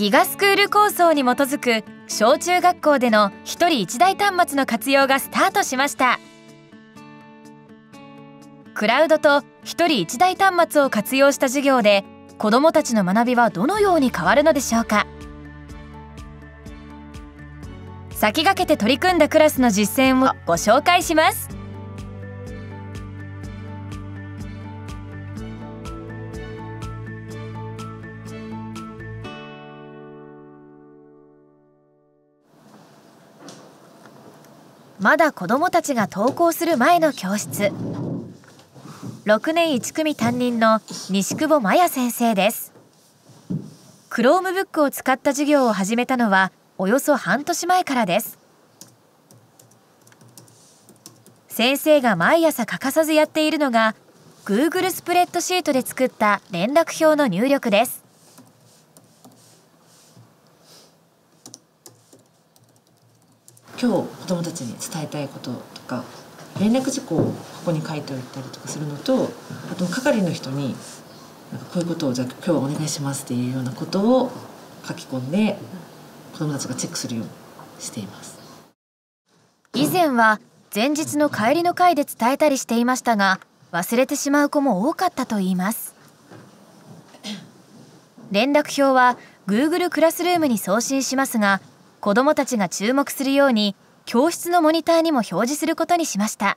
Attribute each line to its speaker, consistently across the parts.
Speaker 1: ギガスクール構想に基づく小中学校での1人1台端末の活用がスタートしました。クラウドと1人1台端末を活用した授業で子どもたちの学びはどのように変わるのでしょうか。先駆けて取り組んだクラスの実践をご紹介します。まだ子どもたちが登校する前の教室。6年1組担任の西久保真也先生です。 Chromebook を使った授業を始めたのはおよそ半年前からです。先生が毎朝欠かさずやっているのが Google スプレッドシートで作った連絡表の入力です。
Speaker 2: 今日子どもたちに伝えたいこととか連絡事項をここに書いておいたりとかするのとあと係の人になんかこういうことをじゃあ今日はお願いしますっていうようなことを書き込んで子どもたちがチェックするようにしています。
Speaker 1: 以前は前日の帰りの会で伝えたりしていましたが忘れてしまう子も多かったといいます。連絡表は Google クラスルームに送信しますが子どもたちが注目するように教室のモニターにも表示することにしました。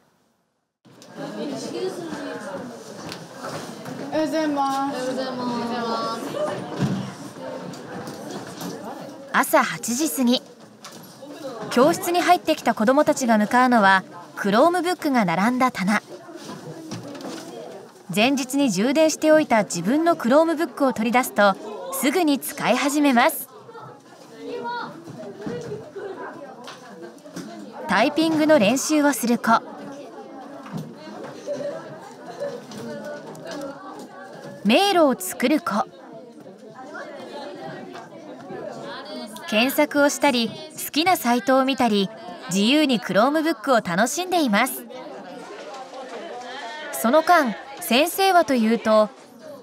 Speaker 1: 朝8時過ぎ教室に入ってきた子どもたちが向かうのは Chromebook が並んだ棚。前日に充電しておいた自分の Chromebook を取り出すとすぐに使い始めますタイピングの練習をする子。迷路を作る子。検索をしたり好きなサイトを見たり自由に Chromebook を楽しんでいます。その間先生はというと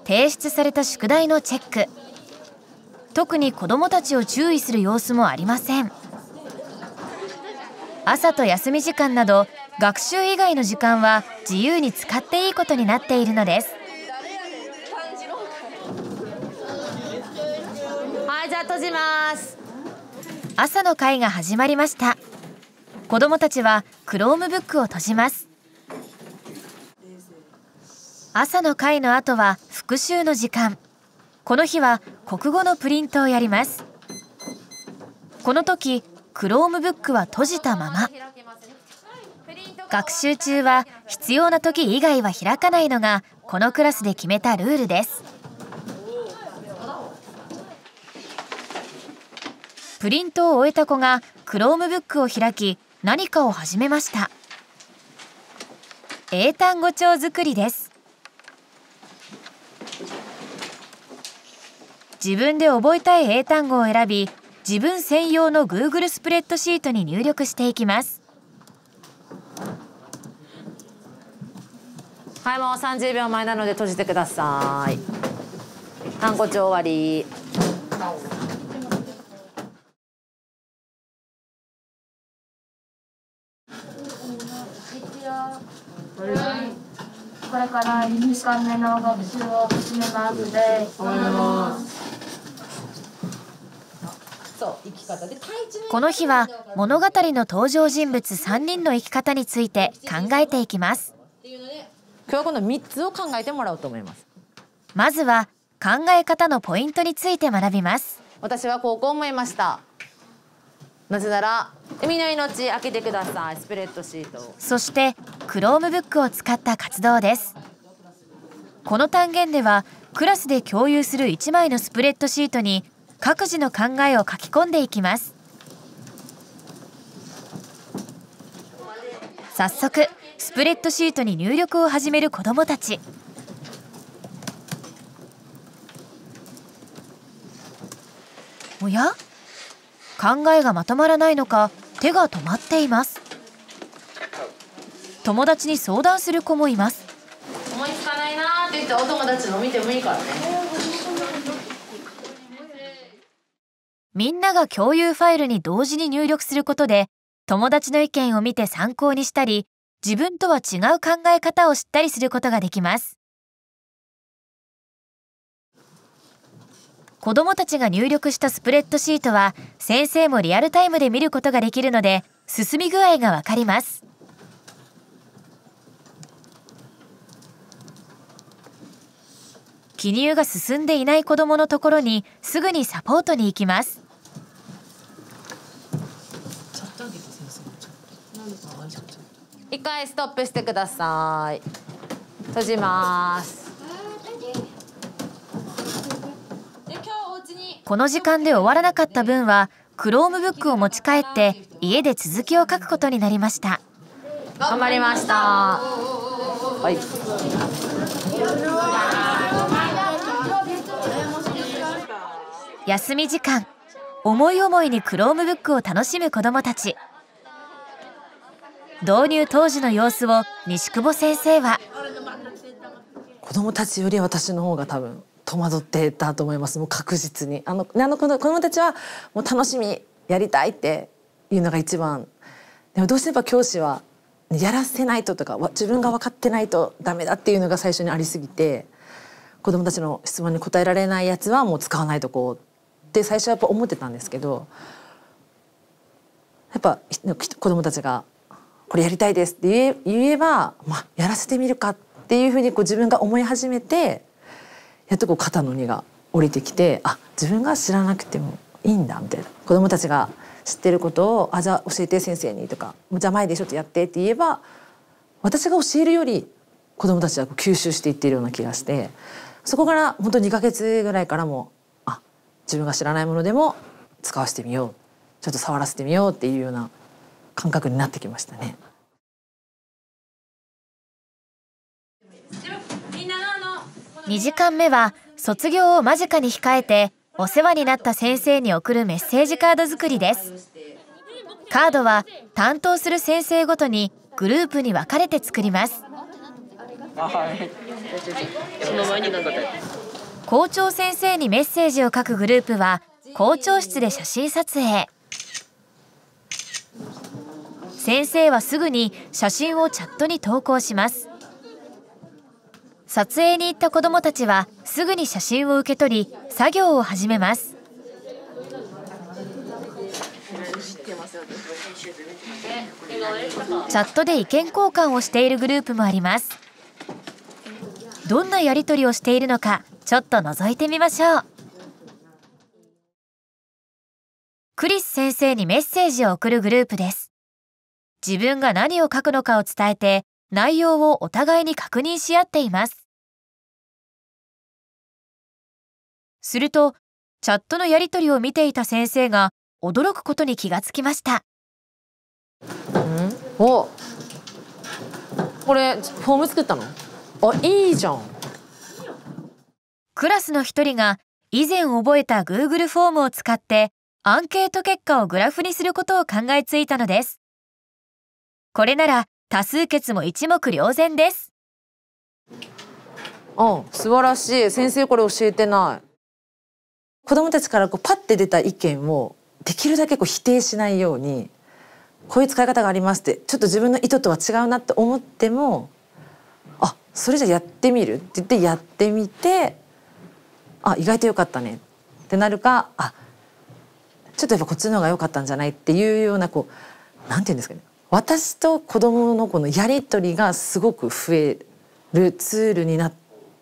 Speaker 1: 提出された宿題のチェック。特に子どもたちを注意する様子もありません。朝と休み時間など学習以外の時間は自由に使っていいことになっているのです。
Speaker 3: はいじゃあ閉じます。
Speaker 1: 朝の会が始まりました。子どもたちは Chromebook を閉じます。朝の会の後は復習の時間。この日は国語のプリントをやります。この時 Chromebook は閉じたまま。学習中は必要な時以外は開かないのがこのクラスで決めたルールです。プリントを終えた子が Chromebook を開き何かを始めました。英単語帳作りです。自分で覚えたい英単語を選び自分専用の Google スプレッドシートに入力していきます。
Speaker 3: はいもう30秒前なので閉じてください。単語帳終わり
Speaker 4: これから2時間目の学習を始めますので頑張ります
Speaker 1: この日は物語の登場人物3人の生き方について考えていきます。
Speaker 3: 今日はこの3つを考えてもらおうと思います。
Speaker 1: まずは考え方のポイントについて学びます。
Speaker 3: 私はこう思いました。なぜなら海の命開けてください。スプレッドシート
Speaker 1: そして Chromebook を使った活動です。この単元ではクラスで共有する1枚のスプレッドシートに各自の考えを書き込んでいきます。早速スプレッドシートに入力を始める子どもたち。おや？考えがまとまらないのか手が止まっています。友達に相談する子もいます
Speaker 3: 思いつかないなって言ってお友達の見てもいいからね
Speaker 1: みんなが共有ファイルに同時に入力することで友達の意見を見て参考にしたり自分とは違う考え方を知ったりすることができます。子どもたちが入力したスプレッドシートは先生もリアルタイムで見ることができるので進み具合がわかります。記入が進んでいない子どものところにすぐにサポートに行きます。
Speaker 3: 一回ストップしてください。閉じます。
Speaker 1: この時間で終わらなかった分は Chromebook を持ち帰って家で続きを書くことになりました。
Speaker 3: 頑張りました。はい。
Speaker 1: 休み時間思い思いに Chromebook を楽しむ子どもたち導入当時の様子を西久保先生は。
Speaker 5: 子供たちより私の方が多分戸惑ってたと思います。もう確実に。あのあの子供たちはもう楽しみやりたいっていうのが一番でもどうしても教師はやらせないととか自分が分かってないとダメだっていうのが最初にありすぎて子供たちの質問に答えられないやつはもう使わないとこうって最初はやっぱ思ってたんですけどやっぱ子供たちがこれやりたいですって言えば、まあ、やらせてみるかっていうふうにこう自分が思い始めてやっとこう肩の荷が降りてきてあ自分が知らなくてもいいんだみたいな。子供たちが知ってることを「あじゃあ教えて先生に」とか「じゃあ前でちょっとやって」って言えば私が教えるより子供たちはこう吸収していってるような気がしてそこから本当2ヶ月ぐらいからもあ自分が知らないものでも使わせてみようちょっと触らせてみようっていうような感覚になってきましたね。
Speaker 1: 2時間目は卒業を間近に控えてお世話になった先生に送るメッセージカード作りです。カードは担当する先生ごとにグループに分かれて作ります。校長先生にメッセージを書くグループは校長室で写真撮影先生はすぐに写真をチャットに投稿します。撮影に行った子どもたちはすぐに写真を受け取り作業を始めます。チャットで意見交換をしているグループもあります。どんなやり取りをしているのかちょっと覗いてみましょう。クリス先生にメッセージを送るグループです。自分が何を書くのかを伝えて内容をお互いに確認し合っています。すると、チャットのやり取りを見ていた先生が驚くことに気がつきました。
Speaker 3: ん？お。これフォーム作ったの？あいいじゃん。
Speaker 1: クラスの一人が以前覚えた Google フォームを使ってアンケート結果をグラフにすることを考えついたのです。これなら多数決も一目瞭然です。
Speaker 5: あ素晴らしい。先生これ教えてない。子どもたちからこうパッて出た意見をできるだけこう否定しないようにこういう使い方がありますってちょっと自分の意図とは違うなって思ってもあそれじゃやってみるって言ってやってみてあ意外と良かったね。ってなるかあちょっとやっぱこっちの方が良かったんじゃないっていうようなこうなんて言うんですかね。私と子供のこのやり取りがすごく増えるツールになっ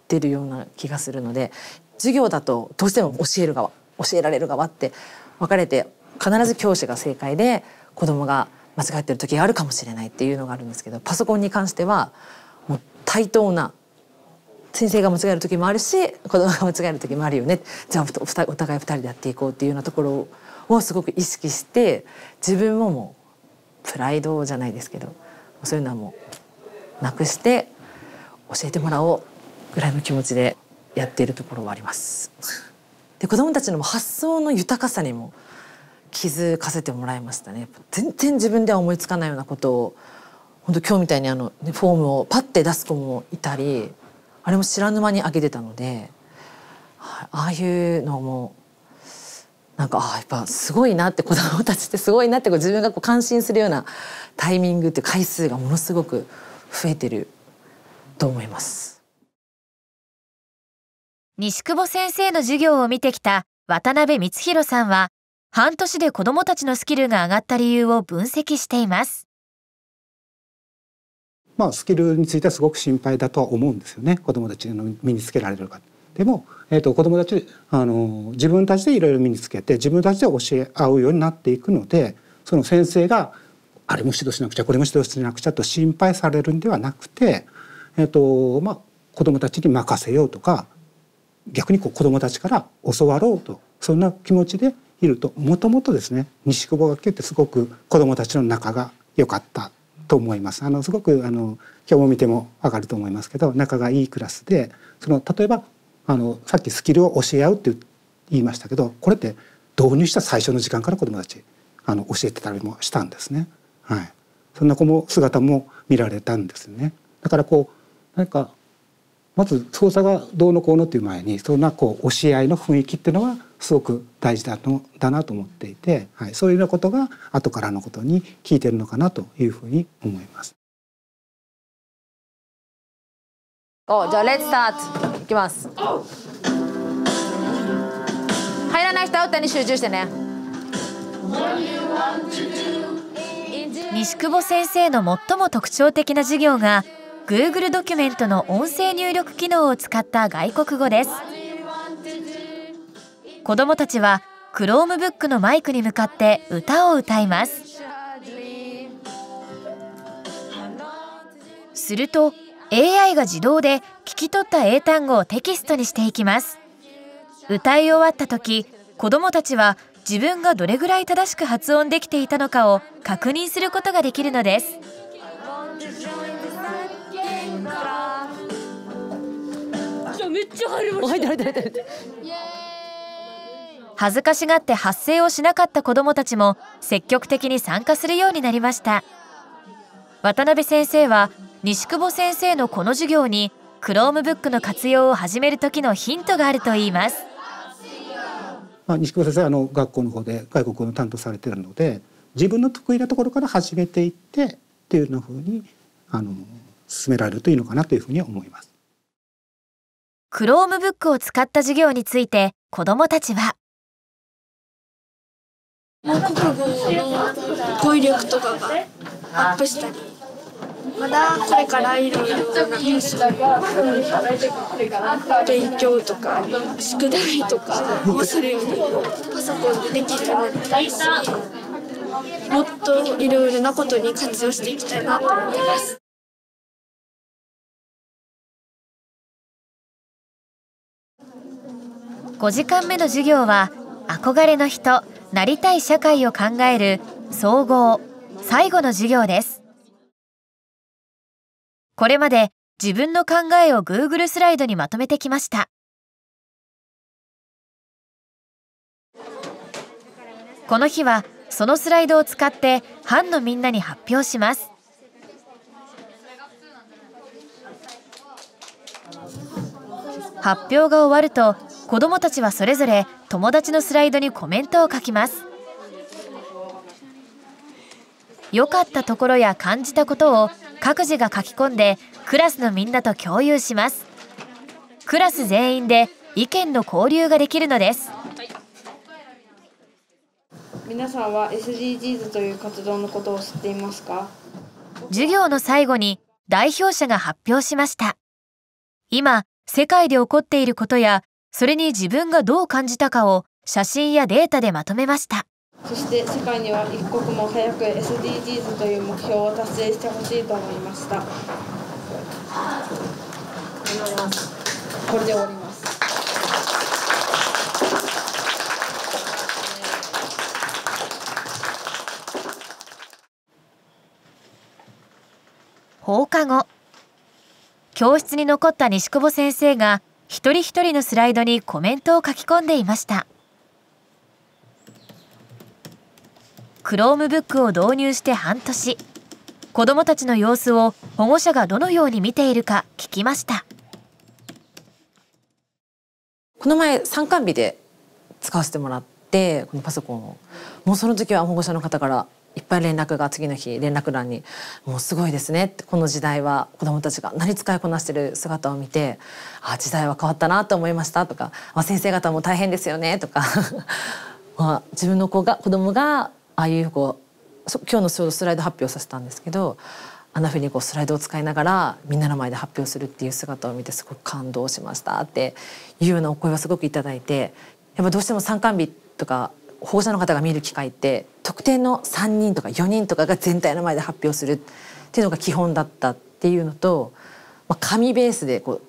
Speaker 5: てるような気がするので授業だとどうしても教える側教えられる側って分かれて必ず教師が正解で子供が間違ってる時があるかもしれないっていうのがあるんですけどパソコンに関してはもう対等な先生が間違える時もあるし子供が間違える時もあるよね。じゃあお互い2人でやっていこうっていうようなところをすごく意識して自分ももうプライドじゃないですけどそういうのはもうなくして教えてもらおうぐらいの気持ちでやっているところはあります。で子どもたちの発想の豊かさにも気づかせてもらいましたね。全然自分では思いつかないようなことを本当今日みたいにあのフォームをパッて出す子もいたりあれも知らぬ間に上げてたので、ああいうのもなんかあやっぱすごいなって子どもたちってすごいなってこう自分がこう感心するようなタイミングって回数がものすごく増えてると思います。
Speaker 1: 西久保先生の授業を見てきた渡辺光弘さんは半年で子どもたちのスキルが上がった理由を分析しています。
Speaker 6: まあ、スキルについてはすごく心配だとは思うんですよね子どもたちの身につけられるか。でも、えー、と子どもたちあの自分たちでいろいろ身につけて自分たちで教え合うようになっていくのでその先生があれも指導しなくちゃこれも指導しなくちゃと心配されるんではなくて、えーとまあ、子どもたちに任せようとか逆にこう子どもたちから教わろうとそんな気持ちでいるともともとですね西久保学級ってすごく子どもたちの仲が良かったと思います。あのすごくあの今日も見てもわかると思いますけど仲がいいクラスでその例えばあのさっきスキルを教え合うって言いましたけどこれって導入した最初の時間から子どもたちあの教えてたりもしたんですね。はい、そんな子も姿も見られたんですね。だからこうなんかまず操作がどうのこうのっていう前にそんなこう教え合いの雰囲気っていうのはすごく大事だとだなと思っていて、はい、そういうようなことが後からのことに効いてるのかなというふうに思います。
Speaker 3: おじゃあレッツスタートいきます。入らない人は歌に集中してね。
Speaker 1: 西久保先生の最も特徴的な授業が Google ドキュメントの音声入力機能を使った外国語です。子どもたちは Chromebook のマイクに向かって歌を歌います。すると AI が自動で聞き取った英単語をテキストにしていきます。歌い終わった時子どもたちは自分がどれぐらい正しく発音できていたのかを確認することができるのです。
Speaker 5: お入って入って入って入って
Speaker 1: 恥ずかしがって発声をしなかった子どもたちも積極的に参加するようになりました。渡辺先生は西久保先生のこの授業に Chromebook の活用を始める時のヒントがあるといいます
Speaker 6: まあ、西久保先生はあの学校の方で外国語の担当されているので自分の得意なところから始めていってっていうようなふうにあの進められるといいのかなというふうに思います。
Speaker 1: Chromebook を使った授業について子どもたちは
Speaker 7: 国語の語彙力とかがアップしたりまだこれからいろいろなんか勉強とか宿題とかをするようにパソコンでできるようになったりしもっといろいろなことに活用していきたいなと思ってます。
Speaker 1: 5時間目の授業は憧れの人なりたい社会を考える総合最後の授業ですこれまで自分の考えを Google スライドにまとめてきました。この日はそのスライドを使って班のみんなに発表します。発表が終わると子どもたちはそれぞれ友達のスライドにコメントを書きます。良かったところや感じたことを各自が書き込んでクラスのみんなと共有します。クラス全員で意見の交流ができるのです。
Speaker 8: 皆さんは SDGs という活動のことを知っていますか？
Speaker 1: 授業の最後に代表者が発表しました。今世界で起こっていることやそれに自分がどう感じたかを写真やデータでまとめました
Speaker 8: そして世界には一刻も早く SDGs という目標を達成してほしいと思いました。これで終わります。
Speaker 1: 放課後。教室に残った西久保先生が一人一人のスライドにコメントを書き込んでいました。Chromebook を導入して半年。子どもたちの様子を保護者がどのように見ているか聞きました。
Speaker 5: この前参観日で使わせてもらってこのパソコンを。もうその時は保護者の方からいっぱい連絡が次の日連絡欄に「もうすごいですね」ってこの時代は子どもたちが何使いこなしてる姿を見て「あ時代は変わったなと思いました」とか「先生方も大変ですよね」とか。まあ自分の子が子供がああいうこう今日のちょうどスライド発表させたんですけどあんなふうにこうスライドを使いながらみんなの前で発表するっていう姿を見てすごく感動しましたっていうようなお声はすごくいただいてやっぱどうしても参観日とか保護者の方が見る機会って特定の3人とか4人とかが全体の前で発表するっていうのが基本だったっていうのと、まあ、紙ベースでこう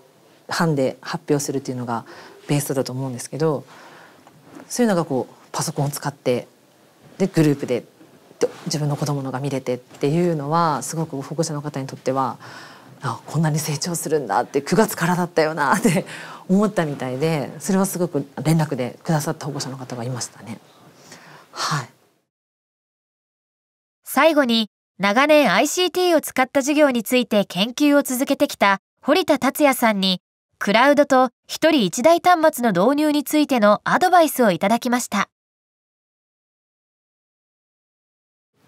Speaker 5: 版で発表するっていうのがベースだと思うんですけどそういうのがこうパソコンを使ってでグループで自分の子供のが見れてっていうのはすごく保護者の方にとってはあこんなに成長するんだって9月からだったよなって 思ったみたいでそれはすごく連絡でくださった保護者の方がいましたね。はい、
Speaker 1: 最後に長年 ICT を使った授業について研究を続けてきた堀田達也さんにクラウドと一人一台端末の導入についてのアドバイスをいただきました。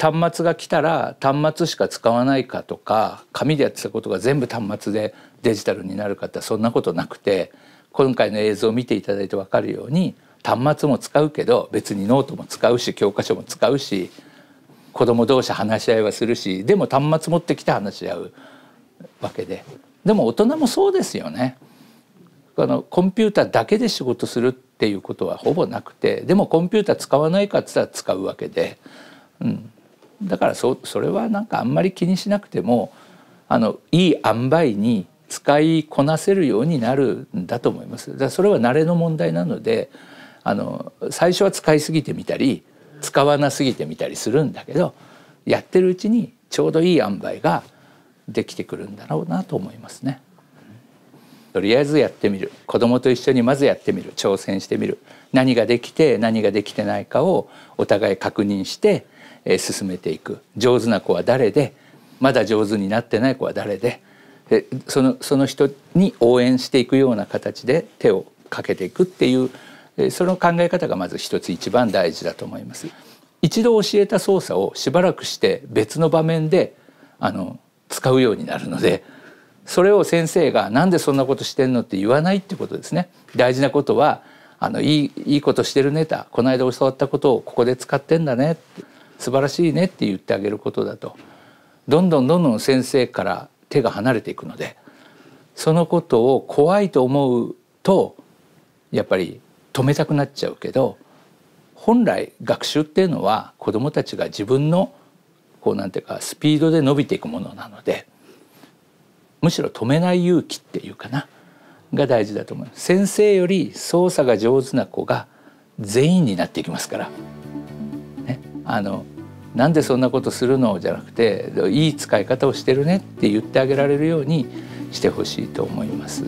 Speaker 9: 端末が来たら端末しか使わないかとか紙でやってたことが全部端末でデジタルになるかってそんなことなくて今回の映像を見ていただいて分かるように端末も使うけど別にノートも使うし教科書も使うし子供同士話し合いはするしでも端末持ってきて話し合うわけで。でも大人もそうですよね。あのコンピューターだけで仕事するっていうことはほぼなくてでもコンピューター使わないかっつったら使うわけで、うん、だからそそれはなんかあんまり気にしなくてもあのいい塩梅に使いこなせるようになるんだと思います。だそれは慣れの問題なのであの最初は使いすぎてみたり使わなすぎてみたりするんだけどやってるうちにちょうどいい塩梅ができてくるんだろうなと思いますね。とりあえずやってみる子供と一緒にまずやってみる挑戦してみる何ができて何ができてないかをお互い確認して、え進めていく上手な子は誰で？まだ上手になってない子は誰で？そのその人に応援していくような形で手をかけていくっていうえその考え方がまず一つ一番大事だと思います。一度教えた操作をしばらくして別の場面であの使うようになるのでそれを先生が「なんでそんなことしてんの?」って言わないってことですね。大事なことはあのいいいいことしてるねとこの間教わったことをここで使ってんだね素晴らしいねって言ってあげることだと。どんどんどんどん先生から手が離れていくのでそのことを怖いと思うとやっぱり止めたくなっちゃうけど本来学習っていうのは子どもたちが自分のこうなんていうかスピードで伸びていくものなのでむしろ止めない勇気っていうかなが大事だと思います先生より操作が上手な子が全員になっていきますから、あのなんでそんなことするの？じゃなくていい使い方をしてるねって言ってあげられるようにしてほしいと思います。